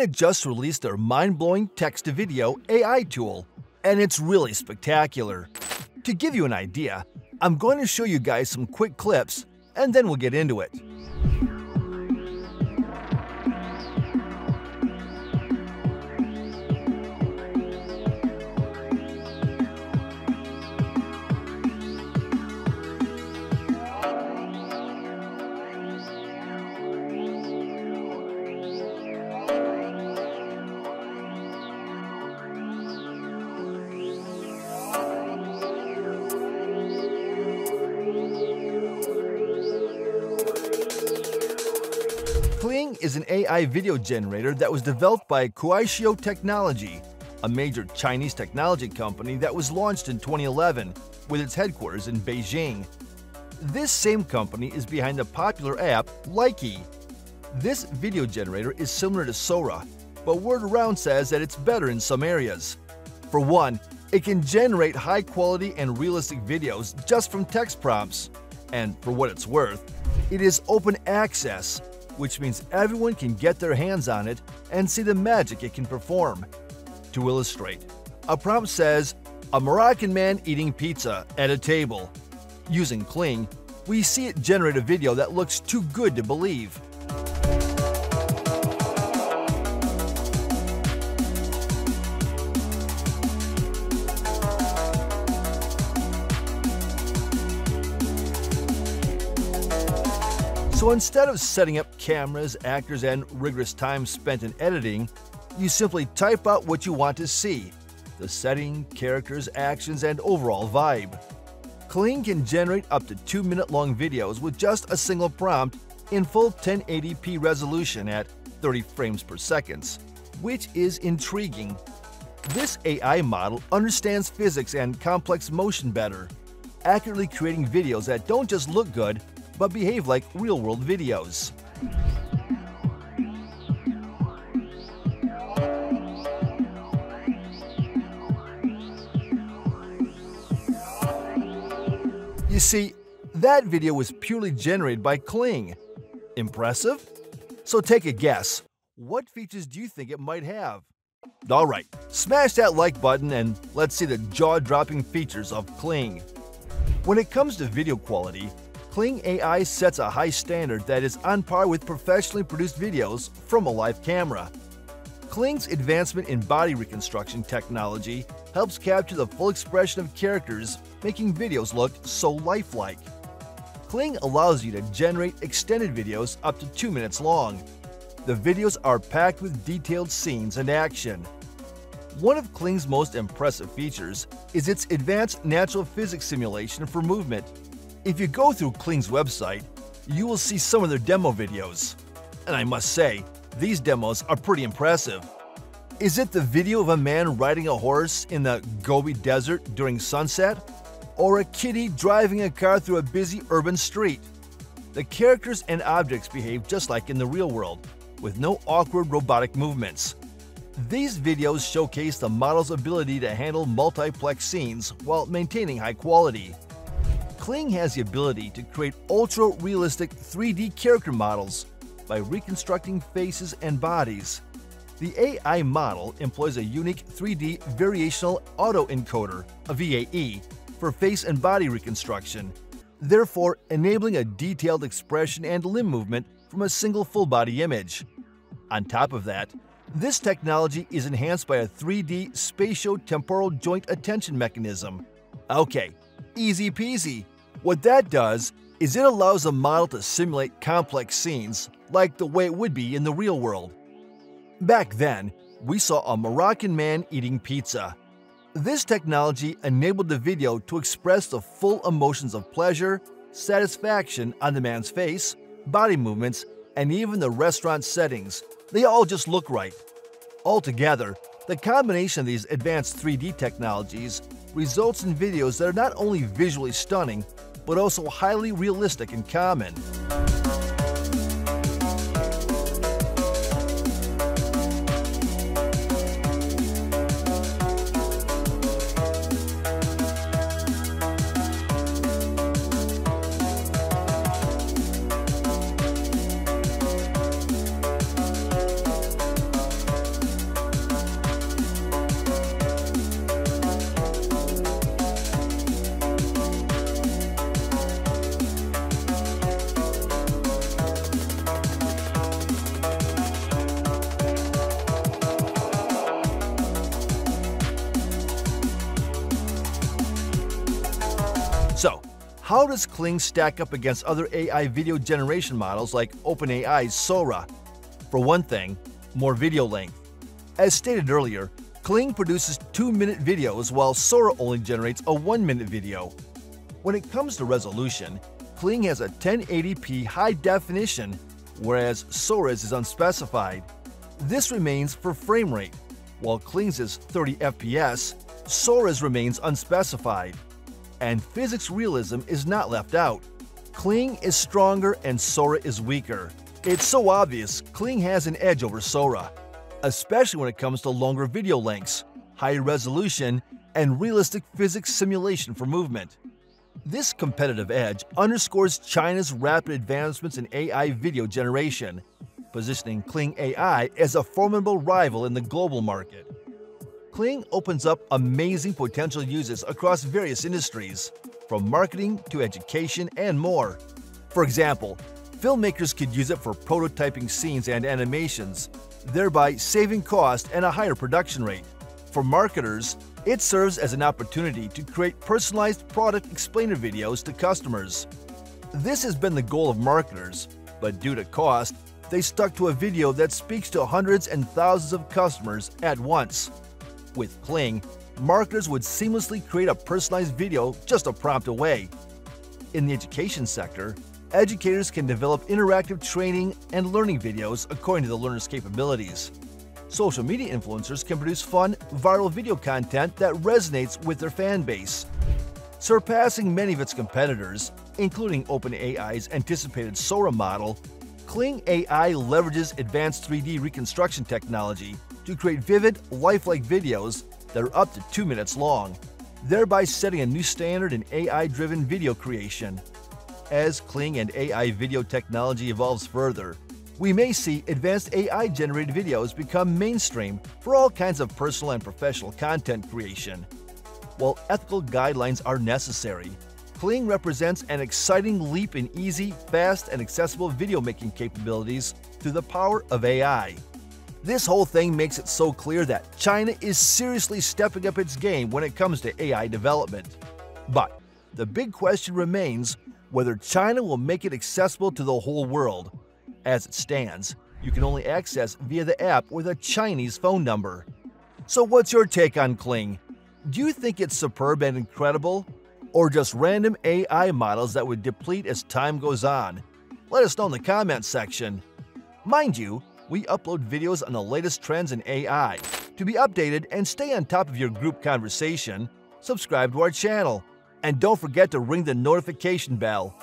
had just released their mind blowing text to video AI tool, and it's really spectacular. To give you an idea, I'm going to show you guys some quick clips, and then we'll get into it. Is an AI video generator that was developed by Kuaishou Technology, a major Chinese technology company that was launched in 2011 with its headquarters in Beijing. This same company is behind the popular app Likee. This video generator is similar to Sora, but word around says that it's better in some areas. For one, it can generate high quality and realistic videos just from text prompts. And for what it's worth, it is open access, which means everyone can get their hands on it and see the magic it can perform. To illustrate, a prompt says, a Moroccan man eating pizza at a table. Using Kling, we see it generate a video that looks too good to believe. So instead of setting up cameras, actors, and rigorous time spent in editing, you simply type out what you want to see the setting, characters, actions, and overall vibe. Kling can generate up to 2 minute long videos with just a single prompt in full 1080p resolution at 30 frames per second, which is intriguing. This AI model understands physics and complex motion better, accurately creating videos that don't just look good, but behave like real-world videos. You see, that video was purely generated by Kling. Impressive? So take a guess. What features do you think it might have? Alright, smash that like button and let's see the jaw-dropping features of Kling. When it comes to video quality, Kling AI sets a high standard that is on par with professionally produced videos from a live camera. Kling's advancement in body reconstruction technology helps capture the full expression of characters, making videos look so lifelike. Kling allows you to generate extended videos up to 2 minutes long. The videos are packed with detailed scenes and action. One of Kling's most impressive features is its advanced natural physics simulation for movement. If you go through Kling's website, you will see some of their demo videos. And I must say, these demos are pretty impressive. Is it the video of a man riding a horse in the Gobi Desert during sunset? Or a kitty driving a car through a busy urban street? The characters and objects behave just like in the real world, with no awkward robotic movements. These videos showcase the model's ability to handle multiplex scenes while maintaining high quality. Kling has the ability to create ultra-realistic 3D character models by reconstructing faces and bodies. The AI model employs a unique 3D variational autoencoder, a VAE, for face and body reconstruction, therefore enabling a detailed expression and limb movement from a single full-body image. On top of that, this technology is enhanced by a 3D spatio-temporal joint attention mechanism. Okay, easy peasy. What that does is it allows a model to simulate complex scenes like the way it would be in the real world. Back then, we saw a Moroccan man eating pizza. This technology enabled the video to express the full emotions of pleasure, satisfaction on the man's face, body movements, and even the restaurant settings. They all just look right. Altogether, the combination of these advanced 3D technologies results in videos that are not only visually stunning, but also highly realistic and common. How does Kling stack up against other AI video generation models like OpenAI's Sora? For one thing, more video length. As stated earlier, Kling produces 2-minute videos while Sora only generates a 1-minute video. When it comes to resolution, Kling has a 1080p high definition, whereas Sora's is unspecified. This remains for frame rate. While Kling's is 30 FPS, Sora's remains unspecified. And physics realism is not left out. Kling is stronger and Sora is weaker. It's so obvious Kling has an edge over Sora, especially when it comes to longer video lengths, higher resolution, and realistic physics simulation for movement. This competitive edge underscores China's rapid advancements in AI video generation, positioning Kling AI as a formidable rival in the global market. Kling opens up amazing potential uses across various industries, from marketing to education and more. For example, filmmakers could use it for prototyping scenes and animations, thereby saving cost and a higher production rate. For marketers, it serves as an opportunity to create personalized product explainer videos to customers. This has been the goal of marketers, but due to cost, they stuck to a video that speaks to hundreds and thousands of customers at once. With Kling, marketers would seamlessly create a personalized video just a prompt away. In the education sector, educators can develop interactive training and learning videos according to the learner's capabilities. Social media influencers can produce fun, viral video content that resonates with their fan base. Surpassing many of its competitors, including OpenAI's anticipated Sora model, Kling AI leverages advanced 3D reconstruction technology to create vivid, lifelike videos that are up to two minutes long, thereby setting a new standard in AI-driven video creation. As Kling and AI video technology evolves further, we may see advanced AI-generated videos become mainstream for all kinds of personal and professional content creation. While ethical guidelines are necessary, Kling represents an exciting leap in easy, fast, and accessible video making capabilities through the power of AI. This whole thing makes it so clear that China is seriously stepping up its game when it comes to AI development. But the big question remains whether China will make it accessible to the whole world. As it stands, you can only access via the app with a Chinese phone number. So what's your take on Kling? Do you think it's superb and incredible? Or just random AI models that would deplete as time goes on? Let us know in the comments section. Mind you, we upload videos on the latest trends in AI. To be updated and stay on top of your group conversation, subscribe to our channel. And don't forget to ring the notification bell.